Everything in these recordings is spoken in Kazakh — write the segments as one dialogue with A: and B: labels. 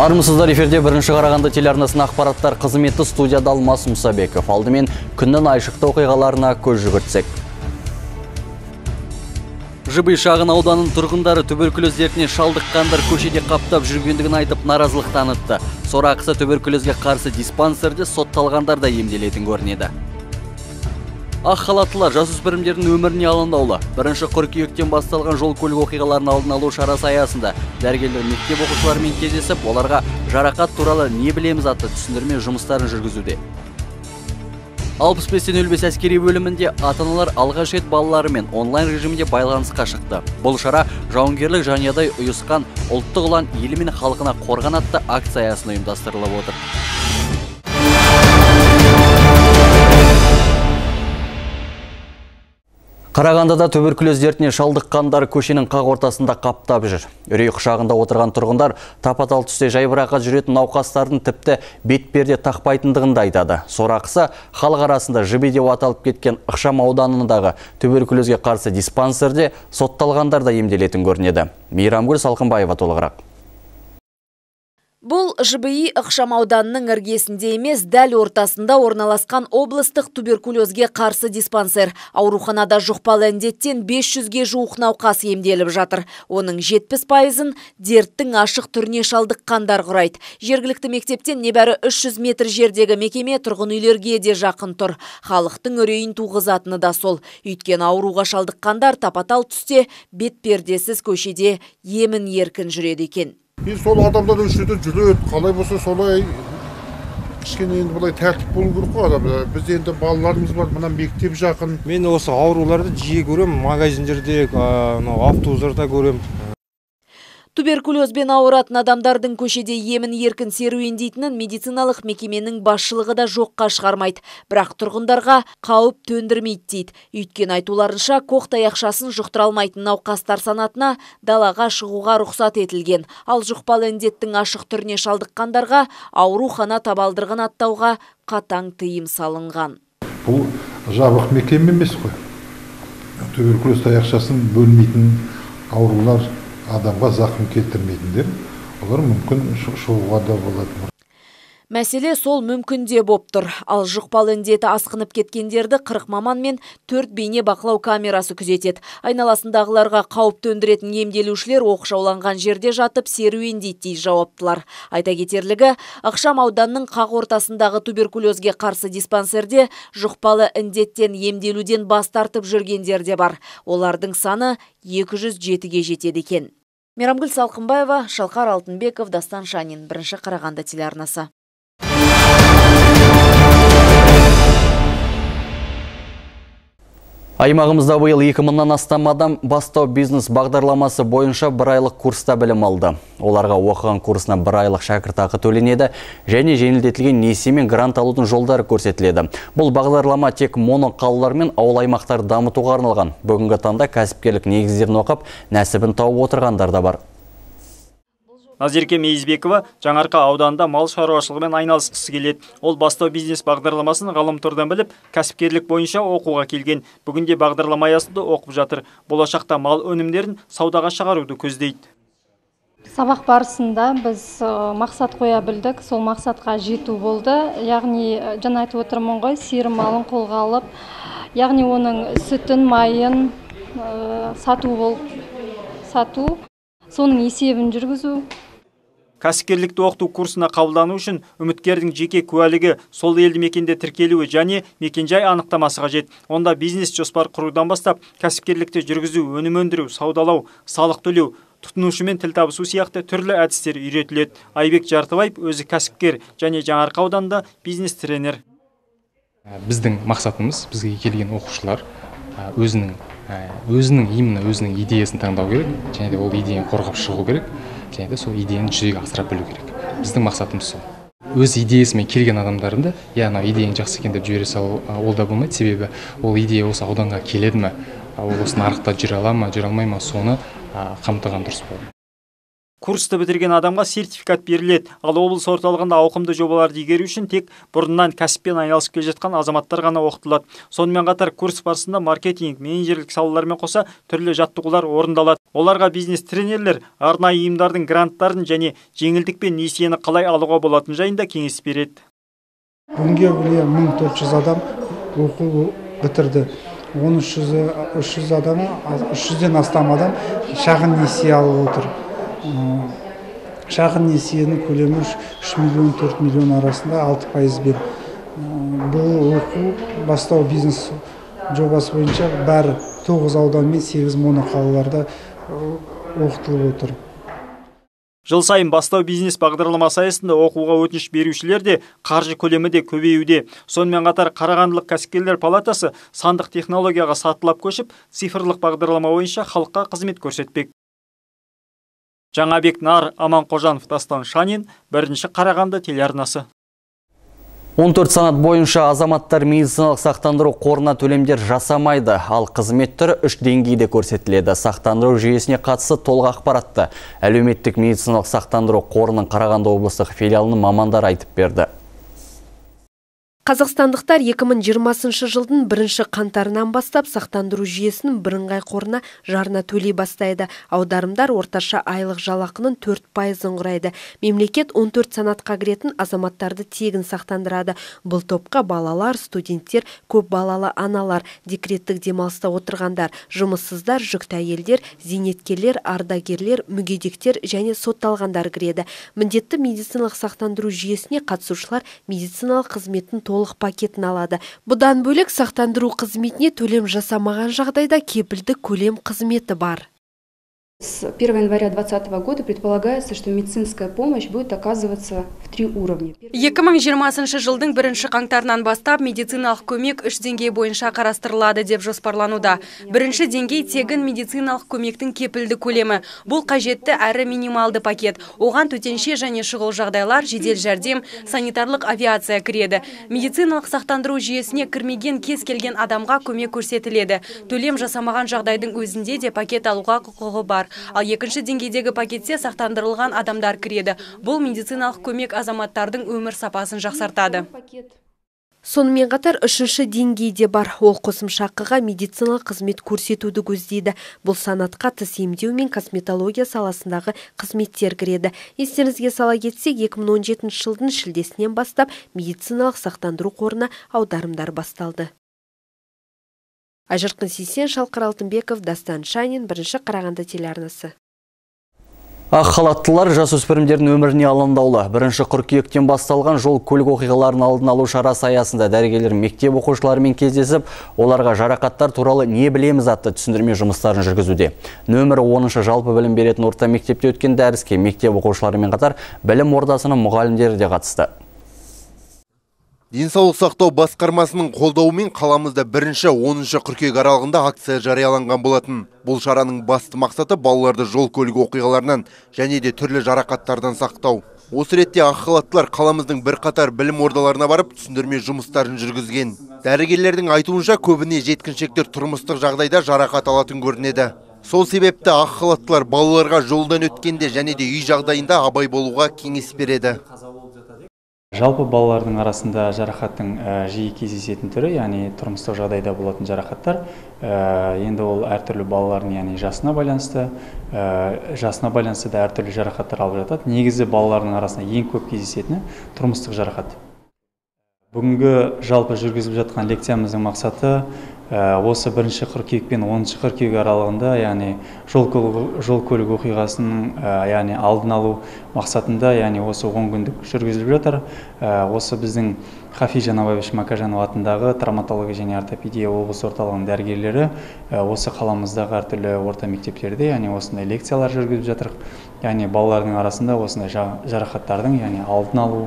A: армысыздар эфирде бірінші қарағанды телеарнасының ақпараттар қызметі студияда алмас мұсабеков. Алдымен күннің айшықты оқиғаларына көз жүгіртсек. Жыбый шағын ауданының тұрғындары туберкулез дертіне шалдыққандар көшеде қаптап жүргендігін айтып наразылық танытты. Сорақысы туберкулезге қарсы диспансерде сотталғандар да емделетін көрінеді. Ақ халаттылар жасөспірімдердің өміріне алаңдаулы. Бірінші қыркүйектен басталған жол көлік оқиғаларын алдын алу шарасы аясында дәрігерлер мектеп оқушыларымен кездесіп оларға жарақат туралы не білеміз атты түсіндірме жұмыстарын жүргізуде. Алпыс бестен елу бес әскери бөлімінде ата аналар алғаш рет балаларымен онлайн режимінде байланысқа шықты. Бұл шара жауынгерлік жанұядай ұйысқан ұлттық ұлан елі мен халқына қорған атты акция аясында ұйымдастырылып отыр. Қарағандыда туберкулез дертіне шалдыққандар көшенің қақ ортасында қаптап жүр. Үрей құшағында отырған тұрғындар тапатал түсте жайбыраққа жүретін науқастардың тіпті бетперде тақпайтындығын да айтады. Сорақысы халық арасында жібе деп аталып кеткен ықшам ауданындағы туберкулезге қарсы диспансерде сотталғандар да емделетін көрінеді. Мейрамгүл Салқынбаева толығырақ.
B: Бұл ЖБИ ықшам ауданының іргесінде емес, дәл ортасында орналасқан облыстық туберкулезге қарсы диспансер. Ауруханада жұқпалы індеттен 500-ге жуық науқас емделіп жатыр. Оның 70 пайызын дерттің ашық түріне шалдыққандар құрайды. Жергілікті мектептен небәрі 300 метр жердегі мекеме тұрғын үйлерге де жақын тұр. Халықтың үрейін туғызатыны да сол. Өйткені ауруға шалдыққандар тапатал түсте бетпердесіз көшеде емін еркін жүреді екен
C: енді сол адамдар осы жерде жүреді қалай болса солай кішкене енді былай тәртіп болу керек қой адам біз енді балаларымыз бар мына мектеп жақын
D: мен осы ауруларды жиі көремін магазиндерде мынау автобустарда көремін
B: Туберкулезбен ауыратын адамдардың көшеде емін еркін серуендейтінін медициналық мекеменің басшылығы да жоққа шығармайды. Бірақ тұрғындарға қауіп төндірмейді дейді. Өйткені айтуларынша коқ таяқшасын жұқтыра алмайтын науқастар санатына далаға шығуға рұқсат етілген. Ал жұқпалы індеттің ашық түріне шалдыққандарға аурухана табалдырығын аттауға қатаң тыйым салынған.
C: Бұл жабық мекеме емес қой. Туберкулез таяқшасын бөлмейтін аурулар адамға зақым келтірмейтіндер олар мүмкін шығуға да болады
B: Мәселе сол мүмкінде боп тұр. Ал жұқпалы індеті асқынып кеткендерді қырық маман мен төрт бейне бақылау камерасы күзетеді. Айналасындағыларға қауіп төндіретін емделушілер оқшауланған жерде жатып серуендейді дейді жауаптылар. Айта кетерлігі, ықшам ауданның қақ ортасындағы туберкулезге қарсы диспансерде жұқпалы індеттен емделуден бас тартып жүргендер де бар. Олардың саны 207-ге жетеді екен. Мейрамгүл Салқынбаева, Шалқар Алтынбеков, Дастан Шанин, бірінші Қарағанды телеарнасы.
A: Аймағымызда бұйыл 2000-нан астам адам бастау бизнес бағдарламасы бойынша бір айлық курста білім алды. Оларға оқыған курсына бір айлық шәкіртақы төленеді және жеңілдетілген несие мен грант алудың жолдары көрсетіледі. Бұл бағдарлама тек моноқалалар мен ауыл аймақтар дамытуға арналған. Бүгінгі таңда кәсіпкерлік негіздерін оқып, нәсібін тауып отырғандар да бар.
E: Назерке Мейізбекова Жаңарқа ауданында мал шаруашылығымен айналысқысы келеді. Ол бастау бизнес бағдарламасын ғаламтордан біліп, кәсіпкерлік бойынша оқуға келген. Бүгінде бағдарлама аясында оқып жатыр. Болашақта мал өнімдерін саудаға шығаруды көздейді.
F: Сабақ барысында біз мақсат қоя білдік, сол мақсатқа жету болды. Яғни жаңа айтып отырмын ғой, сиыр малын қолға алып, яғни оның сүтін, майын сату болып сату, соның есебін жүргізу
E: кәсіпкерлікті оқыту курсына қабылдану үшін үміткердің жеке куәлігі сол елді мекенде тіркелуі және мекенжай анықтамасы қажет. Онда бизнес жоспар құрудан бастап кәсіпкерлікті жүргізу өнім өндіру саудалау салық төлеу тұтынушымен тіл табысу сияқты түрлі әдістер үйретіледі. Айбек жартыбаев өзі кәсіпкер және жаңарқа ауданында бизнес тренер.
G: Біздің мақсатымыз бізге келген оқушылар өзінің өзінің именно өзінің идеясын таңдау керек және де ол идеяны қорғап шығу керек. Және де сол идеяны жүзеге асыра білу керек. Біздің мақсатымыз сол. Өз идеясымен келген адамдардың да иә мынау идеяң жақсы екен деп жібере салу ол да болмайды. Себебі ол идея осы ауданға келеді ме? Ол осы нарықта жүре ала ма жүре алмай ма? Соны қамтыған дұрыс болады
E: курсты бітірген адамға сертификат беріледі. Ал облыс орталығында ауқымды жобаларды игеру үшін тек бұрыннан кәсіппен айналысып келе жатқан азаматтар ғана оқытылады. Сонымен қатар курс барысында маркетинг менеджерлік салалармен қоса түрлі жаттығулар орындалады. Оларға бизнес тренерлер арнайы ұйымдардың гранттарын және жеңілдік пен несиені қалай алуға болатыны жайында кеңес береді.
H: Бүгінге міне мың төрт жүз адам оқу бітірді. Оның үш жүз адамы үш жүзден астам адам шағын несие алып отыр. Шағын несиенің көлемі үш миллион төрт миллион арасында алты пайызбен бұл оқу бастау бизнес жобасы бойынша бәрі тоғыз аудан мен сегіз моноқалаларда оқытылып отыр.
E: Жыл сайын бастау бизнес бағдарламасы аясында оқуға өтініш берушілер де қаржы көлемі де көбеюде. Сонымен қатар қарағандылық кәсіпкерлер палатасы сандық технологияға сатылап көшіп цифрлық бағдарлама бойынша халыққа қызмет көрсетпек. Жаңабек нар аманқожанов дастан шанин бірінші қарағанды телеарнасы
A: 14 санат бойынша азаматтар медициналық сақтандыру қорына төлемдер жасамайды, ал қызмет түрі үш деңгейде көрсетіледі. Сақтандыру жүйесіне қатысы толық ақпаратты әлеуметтік медициналық сақтандыру қорының Қарағанды облыстық филиалының мамандары айтып берді.
I: Қазақстандықтар 2020 жылдың бірінші қантарынан бастап сақтандыру жүйесінің бірыңғай қорына жарна төлей бастайды. Аударымдар орташа айлық жалақының 4 пайызын құрайды. Мемлекет 14 санатқа кіретін азаматтарды тегін сақтандырады. Бұл топқа балалар, студенттер, көп балалы аналар, декреттік демалыста отырғандар, жұмыссыздар, жүкті әйелдер, зейнеткерлер, ардагерлер, мүгедектер және сотталғандар кіреді. Міндетті медициналық сақтандыру жүйесіне қатысушылар медициналық қызметін толық пакетін алады. Бұдан бөлек сақтандыру қызметіне төлем жасамаған жағдайда кепілдік көлем қызметі бар.
J: С 1 января 2020 года предполагается, что медицинская помощь будет оказываться в три уровня.
I: 2020 жылдың бірінші қаңтарынан бастап медициналық көмек үш деңгей бойынша қарастырылады деп жоспарлануда. Бірінші деңгей тегін медициналық көмектің кепілді көлемі. Бұл қажетті әрі минималды пакет. Оған төтенше және шұғыл жағдайлар, жедел жәрдем, санитарлық авиация кіреді. Медициналық сақтандыру жүйесіне кірмеген кез келген адамға көмек көрсетіледі. Төлем жасамаған жағдайдың өзінде де пакет алуға құқығы бар ал екінші деңгейдегі пакетте сақтандырылған адамдар кіреді бұл медициналық көмек азаматтардың өмір сапасын жақсартады Сонымен қатар үшінші деңгейде бар ол қосымша ақыға медициналық қызмет көрсетуді көздейді. Бұл санатқа тіс емдеу мен косметология саласындағы қызметтер кіреді. Естеріңізге сала кетсек, 2017 жылдың шілдесінен бастап медициналық сақтандыру қорына аударымдар басталды. Айжырқын Сейсен, Шалқар Алтынбеков, Дастан Шанин, бірінші Қарағанды телеарнасы.
A: Ақ халаттылар жасөспірімдердің өміріне алаңдаулы. Бірінші қыркүйектен басталған жол көлік оқиғаларын алдын алу шарасы аясында дәрігерлер мектеп оқушыларымен кездесіп, оларға жарақаттар туралы не білеміз атты түсіндірме жұмыстарын жүргізуде. Нөмірі 10 жалпы білім беретін орта мектепте өткен дәріске мектеп оқушыларымен қатар білім ордасының мұғалімдері де қатысты.
K: Денсаулық сақтау басқармасының қолдауымен қаламызда бірінші 10 қыркүйек аралығында акция жарияланған болатын. Бұл шараның басты мақсаты балаларды жол көлік оқиғаларынан және де түрлі жарақаттардан сақтау. Осы ретте ақ халаттылар қаламыздың бірқатар білім ордаларына барып түсіндірме жұмыстарын жүргізген. Дәрігерлердің айтуынша көбіне жеткіншектер тұрмыстық жағдайда жарақат алатын көрінеді. Сол себепті ақ халаттылар балаларға жолдан өткенде және де үй жағдайында абай болуға кеңес береді.
L: Жалпы балалардың арасында жарақаттың жиі кездесетін түрі яғни тұрмыстық жағдайда болатын жарақаттар енді ол әртүрлі балалардың яғни жасына байланысты жасына байланысты да әртүрлі жарақаттар алып жатады. Негізі балалардың арасында ең көп кездесетіні тұрмыстық жарақат. Бүгінгі жалпы жүргізіліп жатқан лекциямыздың мақсаты осы бірінші қыркүйек пен оныншы қыркүйек аралығында яғни жол көлік, жол көлік оқиғасының яғни алдын алу мақсатында яғни осы он күндік жүргізіліп жатыр. Осы біздің хафижа набаевич макажанов атындағы травматология және ортопедия облыс орталығының дәрігерлері осы қаламыздағы әртүрлі орта мектептерде яғни осындай лекциялар жүргізіп жатыр яғни балалардың арасында осындай жарақаттардың яғни алдын алу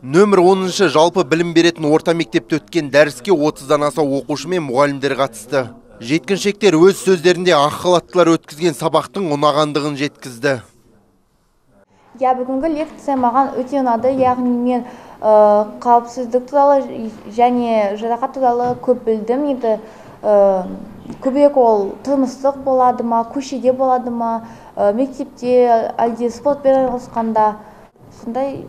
K: нөмір 10 жалпы білім беретін орта мектепте өткен дәріске 30-дан аса оқушы мен мұғалімдер қатысты. Жеткіншектер өз сөздерінде ақ халаттылар өткізген сабақтың ұнағандығын жеткізді.
M: Иә бүгінгі лекция маған өте ұнады яғни мен ә, қауіпсіздік туралы және жарақат туралы көп білдім. Енді ол тұрмыстық болады ма көшеде болады ма мектепте әлде спортпен айналысқанда сондай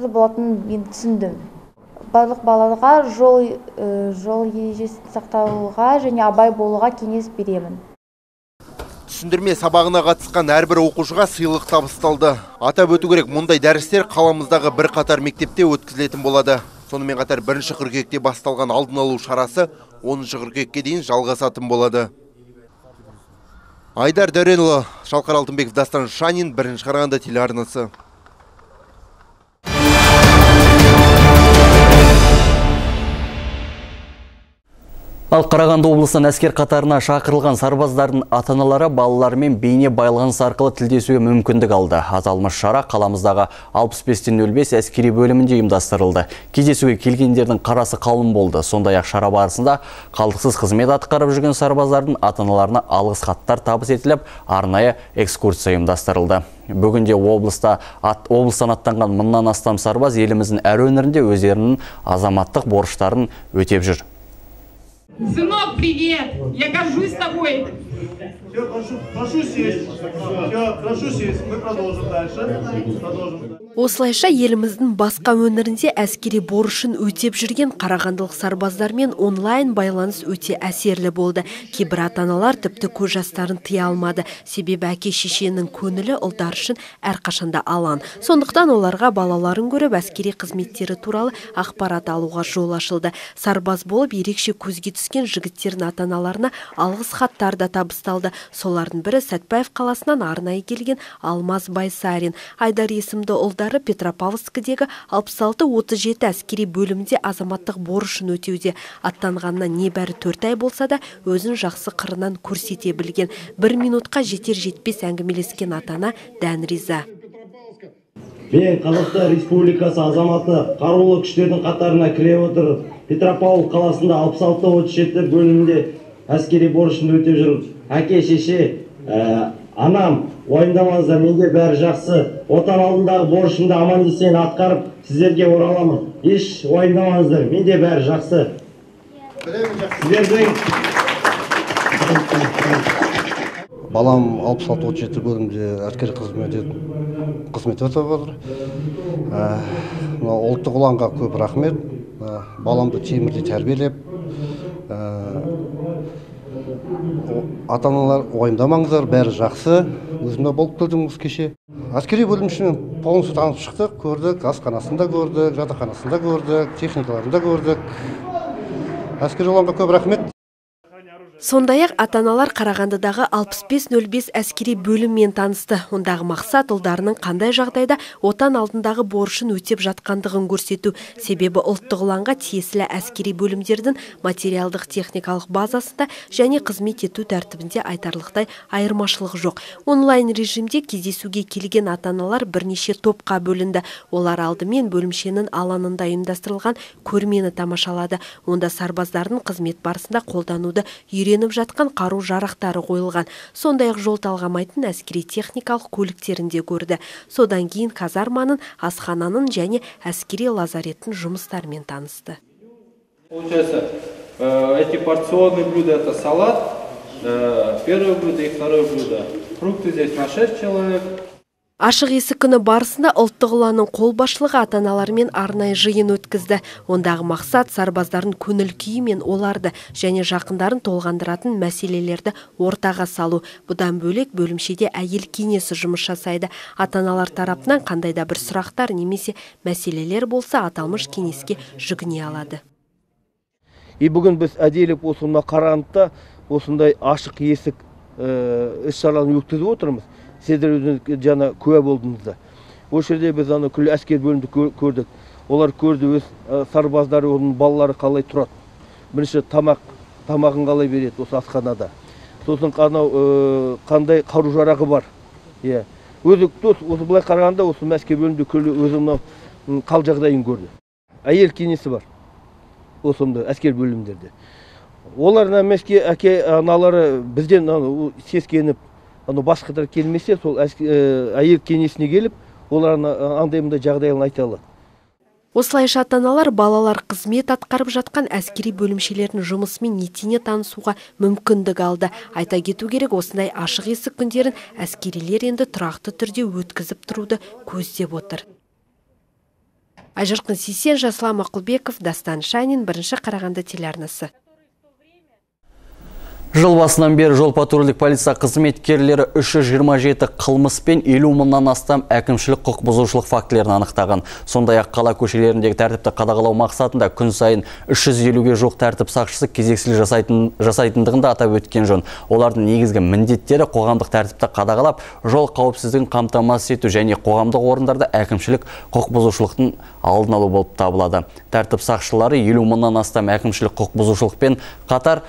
M: болатынын мен түсіндім. Барлық балаларға жол жол ережесін сақтауға және абай болуға кеңес беремін.
K: Түсіндірме сабағына қатысқан әрбір оқушыға сыйлық табысталды. Атап өту керек мұндай дәрістер қаламыздағы бірқатар мектепте өткізілетін болады. Сонымен қатар бірінші қыркүйекте басталған алдын алу шарасы 10 қыркүйекке дейін жалғасатын болады. Айдар дәуренұлы шалқар алтынбеков дастан шанин бірінші қарағанды телеарнасы.
A: Ал Қарағанды облысынан әскер қатарына шақырылған сарбаздардың ата-аналары балаларымен бейне байланыс арқылы тілдесуге мүмкіндік алды. Аталмыш шара қаламыздағы 65-05 әскери бөлімінде ұйымдастырылды. Кездесуге келгендердің қарасы қалың болды. Сондай-ақ шара барысында қалдықсыз қызмет атқарып жүрген сарбаздардың ата-аналарына алғыс хаттар табыс етіліп, арнайы экскурсия ұйымдастырылды. Бүгінде облыста ат, облыстан аттанған мыңнан астам сарбаз еліміздің әр өңірінде өздерінің азаматтық борыштарын өтеп жүр.
N: Сынок, привет! Я горжусь тобой!
O: Все, прошу, прошу сесть. Все, прошу сесть. Мы продолжим дальше. Продолжим.
P: Осылайша еліміздің басқа өңірінде әскери борышын өтеп жүрген қарағандылық сарбаздармен онлайн байланыс өте әсерлі болды. Кейбір ата-аналар тіпті көз жастарын тыя алмады. Себебі әке шешенің көңілі ұлдар үшін әрқашанда алан. Сондықтан оларға балаларын көріп әскери қызметтері туралы ақпарат алуға жол ашылды. Сарбаз болып ерекше көзге түскен жігіттердің ата-аналарына алғыс хаттар да табысталды. Солардың бірі Сәтбаев қаласынан арнайы келген Алмаз Байсарин. Айдар есімді ұлдары Петропавловскідегі 66-37 әскери бөлімде азаматтық борышын өтеуде. Аттанғанына небәрі төрт ай болса да, өзін жақсы қырынан көрсете білген. Бір минутқа жетер жетпес әңгімелескен атана дән риза.
Q: Мен Қазақстан Республикасы азаматы қарулы күштердің қатарына кіре отырып, Петропавл қаласында 66-37 бөлімінде әскери борышын өтеп жүрмін. Әке, шеше, анам, уайымдамаңыздар, менде бәрі жақсы. Отан алдындағы борышымды аман есен атқарып, сіздерге ораламын. Еш уайымдамаңыздар, менде бәрі жақсы.
R: Балам 66-37 бөлімде әскери қызмет қызмет өтіп жатыр мынау ұлттық ұланға көп рахмет баламды темірде тәрбиелеп ата аналар уайымдамаңыздар бәрі жақсы. Өзімде болып келдім осы кеше. Әскери бөлімшемен полностью танысып шықтық көрдік асханасын да көрдік жатақханасын да көрдік техникаларын да көрдік. Әскери ұланға көп рахмет.
P: Сондай-ақ ата-аналар Қарағандыдағы 6505 әскери бөліммен танысты. Ондағы мақсат ұлдарының қандай жағдайда отан алдындағы борышын өтеп жатқандығын көрсету. Себебі ұлттық ұланға тиесілі әскери бөлімдердің материалдық техникалық базасында және қызмет ету тәртібінде айтарлықтай айырмашылық жоқ. Онлайн режимде кездесуге келген ата-аналар бірнеше топқа бөлінді. Олар алдымен бөлімшенің алаңында ұйымдастырылған көрмені тамашалады. Онда сарбаздардың қызмет барысында қолдануды үйреніп жатқан қару жарақтары қойылған. Сондай ақ жол талғамайтын әскери техникалық көліктерінде көрді. Содан кейін казарманың асхананың және әскери лазареттің жұмыстарымен танысты.
S: Получается, эти порционные блюда это салат, первое блюдо и второе блюдо. Фрукты здесь на 6 человек,
P: Ашық есік күні барысында ұлттық ұланның қолбасшылығы ата-аналармен арнайы жиын өткізді. Ондағы мақсат сарбаздардың көңіл күйі мен оларды және жақындарын толғандыратын мәселелерді ортаға салу. Бұдан бөлек бөлімшеде әйел кеңесі жұмыс жасайды. Ата-аналар тарапынан қандай да бір сұрақтар немесе мәселелер болса аталмыш кеңеске жүгіне алады.
T: И бүгін біз әдейілеп осы қарағандыда осындай ашық есік іс шараларын өткізіп отырмыз сіздер өзіңіз жаңа куә болдыңыздар осы жерде біз ана күллі әскер бөлімді көрдік. Олар көрді өз сарбаздары оның балалары қалай тұрады. Бірінші тамақ тамағын қалай береді осы асханада. Сосын анау қандай қару жарағы бар. Иә. Өзі осы былай қарағанда осы әскер бөлімінде күллі өзі мынау қал жағдайын көрді. Әйел кеңесі бар. Осы әскер бөлімдерде. Олар мәске әке аналары бізден сескеніп анау басқалар келмесе сол әйел кеңесіне келіп олар андай мындай жағдайларын айта алады.
P: Осылайша ата аналар балалар қызмет атқарып жатқан әскери бөлімшелердің жұмысымен етене танысуға мүмкіндік алды. Айта кету керек осындай ашық есік күндерін әскерилер енді тұрақты түрде өткізіп тұруды көздеп отыр. Айжарқын сейсен жасұлан мақұлбеков дастан шанин бірінші қарағанды телеарнасы.
A: Жыл басынан бері жол патрульдік полиция қызметкерлері 327 қылмыс пен 50 мыңнан астам әкімшілік құқық бұзушылық фактілерін анықтаған. Сондай ақ қала көшелеріндегі тәртіпті қадағалау мақсатында күн сайын 350-ге жоқ тәртіп сақшысы кезексілік жасайтын, жасайтындығын атап өткен жөн. Олардың негізгі міндеттері қоғамдық тәртіпті қадағалап, жол қауіпсіздігін қамтамасыз ету және қоғамдық орындарда әкімшілік құқық бұзушылықтың алдын алу болып табылады. Тәртіп сақшылары 50 мыңнан астам әкімшілік құқық бұзушылықпен қатар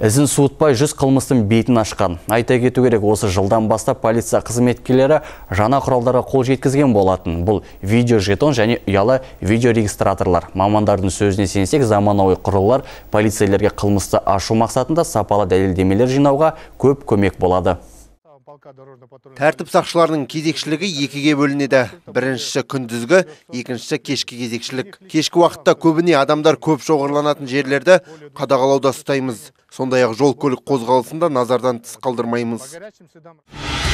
A: ізін суытпай жүз қылмыстың бетін ашқан. Айта кету керек, осы жылдан бастап полиция қызметкерлері жаңа құралдарға қол жеткізген болатын. Бұл видео жетон және ұялы видеорегистраторлар. Мамандардың сөзіне сенсек, заманауи құрылғылар полицейлерге қылмысты ашу мақсатында сапалы дәлелдемелер жинауға көп көмек болады.
K: Тәртіп сақшыларының кезекшілігі екіге бөлінеді. Біріншісі күндізгі, екіншісі кешкі кезекшілік. Кешкі уақытта көбіне адамдар көп шоғырланатын жерлерді қадағалауда ұстаймыз. Сондай ақ жол көлік қозғалысында назардан тыс қалдырмаймыз.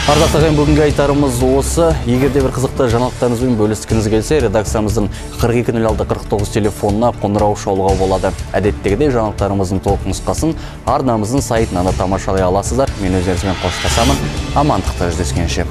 A: Ардақты ағайын бүгінгі айтарымыз осы. Егер де бір қызықты жаңалықтарыңызбен бөліскіңіз келсе, редакциямыздың 420649 телефонына қоңырау шалуға болады. Әдеттегідей жаңалықтарымыздың толық нұсқасын арнамыздың сайтынан да тамашалай аласыздар. Мен өздеріңізбен қоштасамын. Амандықта жүздескенше.